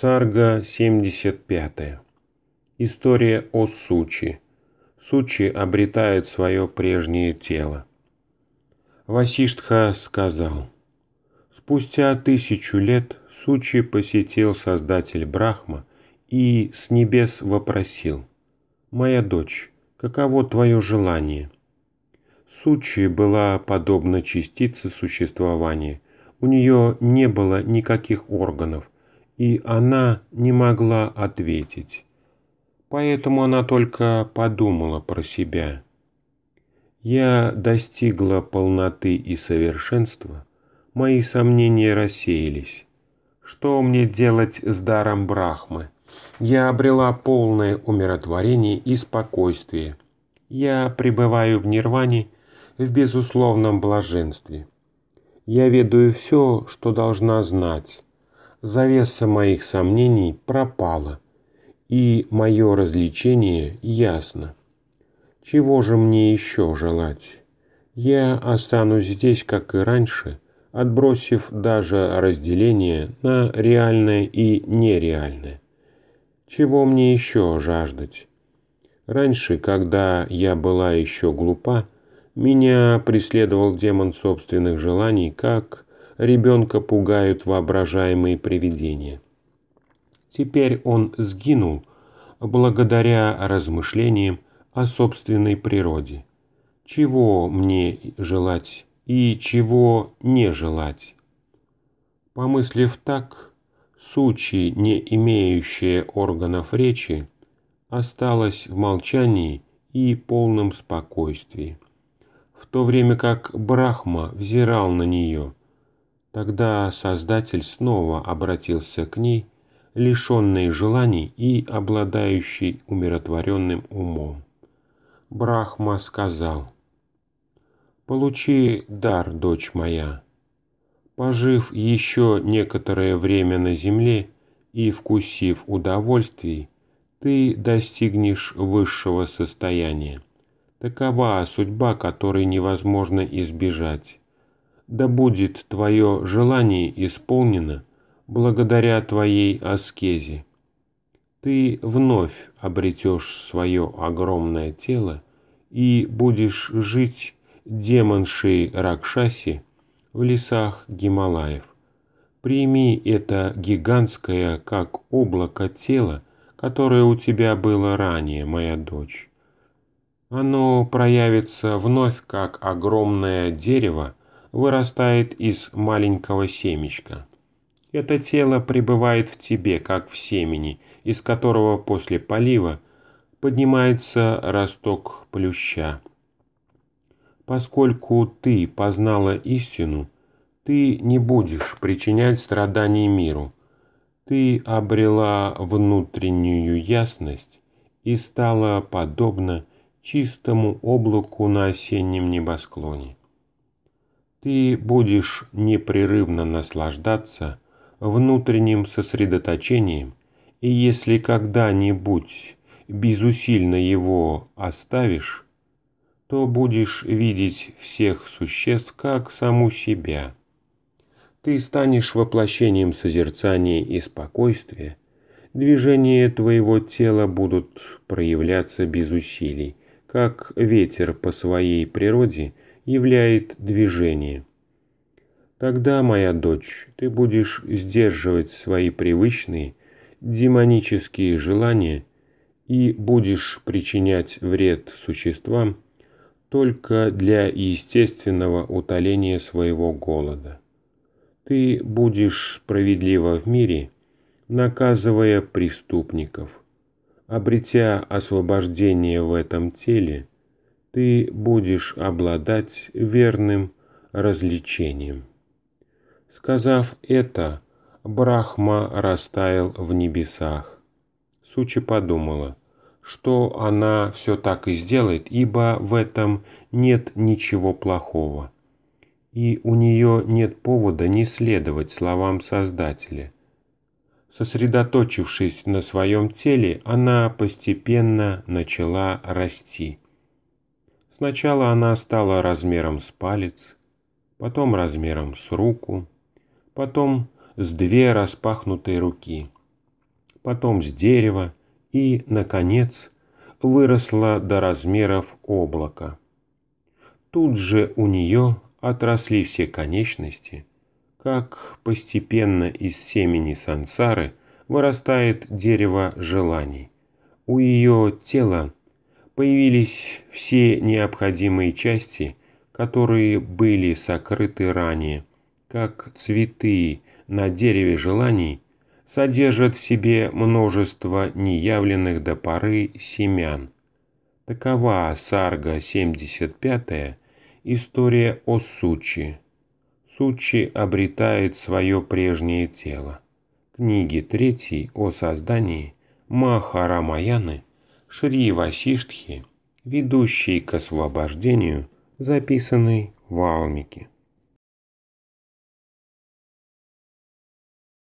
Сарга 75. История о Сучи. Сучи обретает свое прежнее тело. Васиштха сказал, спустя тысячу лет Сучи посетил Создатель Брахма и с небес вопросил, «Моя дочь, каково твое желание?» Сучи была подобна частице существования. У нее не было никаких органов – и она не могла ответить. Поэтому она только подумала про себя. Я достигла полноты и совершенства, мои сомнения рассеялись. Что мне делать с даром Брахмы? Я обрела полное умиротворение и спокойствие. Я пребываю в нирване в безусловном блаженстве. Я ведаю все, что должна знать завеса моих сомнений пропала, и мое развлечение ясно. Чего же мне еще желать? Я останусь здесь, как и раньше, отбросив даже разделение на реальное и нереальное. Чего мне еще жаждать? Раньше, когда я была еще глупа, меня преследовал демон собственных желаний, как ребенка пугают воображаемые привидения. Теперь он сгинул благодаря размышлениям о собственной природе. Чего мне желать и чего не желать? Помыслив так, Сучи, не имеющая органов речи, осталась в молчании и полном спокойствии, в то время как Брахма взирал на нее – Тогда Создатель снова обратился к ней, лишенной желаний и обладающей умиротворенным умом. Брахма сказал, «Получи дар, дочь моя. Пожив еще некоторое время на земле и вкусив удовольствий, ты достигнешь высшего состояния. Такова судьба, которой невозможно избежать да будет твое желание исполнено благодаря твоей аскезе. Ты вновь обретешь свое огромное тело и будешь жить демоншей Ракшаси в лесах Гималаев. Прими это гигантское, как облако тело, которое у тебя было ранее, моя дочь. Оно проявится вновь, как огромное дерево, вырастает из маленького семечка. Это тело пребывает в тебе, как в семени, из которого после полива поднимается росток плюща. Поскольку ты познала истину, ты не будешь причинять страданий миру. Ты обрела внутреннюю ясность и стала подобна чистому облаку на осеннем небосклоне ты будешь непрерывно наслаждаться внутренним сосредоточением, и если когда-нибудь безусильно его оставишь, то будешь видеть всех существ как саму себя. Ты станешь воплощением созерцания и спокойствия, движения твоего тела будут проявляться без усилий, как ветер по своей природе – являет движение. Тогда, моя дочь, ты будешь сдерживать свои привычные демонические желания и будешь причинять вред существам только для естественного утоления своего голода. Ты будешь справедлива в мире, наказывая преступников. Обретя освобождение в этом теле, ты будешь обладать верным развлечением. Сказав это, Брахма растаял в небесах. Сучи подумала, что она все так и сделает, ибо в этом нет ничего плохого, и у нее нет повода не следовать словам Создателя. Сосредоточившись на своем теле, она постепенно начала расти. Сначала она стала размером с палец, потом размером с руку, потом с две распахнутые руки. потом с дерева и, наконец, выросла до размеров облака. Тут же у нее отросли все конечности, как постепенно из семени сансары вырастает дерево желаний. У ее тела появились все необходимые части, которые были сокрыты ранее, как цветы на дереве желаний содержат в себе множество неявленных до поры семян. Такова сарга 75 история о Сучи. Сучи обретает свое прежнее тело. Книги 3 о создании Махарамаяны Шри Васиштхи, ведущий к освобождению, записанный в Алмике.